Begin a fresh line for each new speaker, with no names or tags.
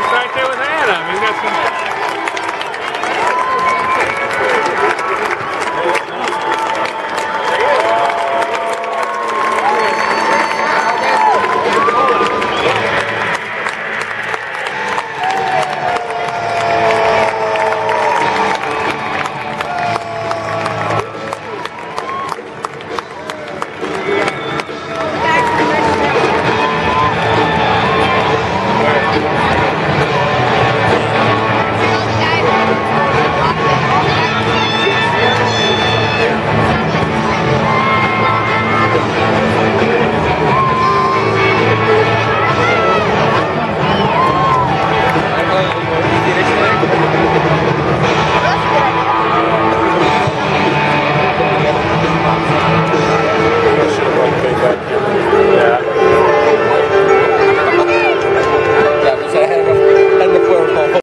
He's right there with Adam. He's got some.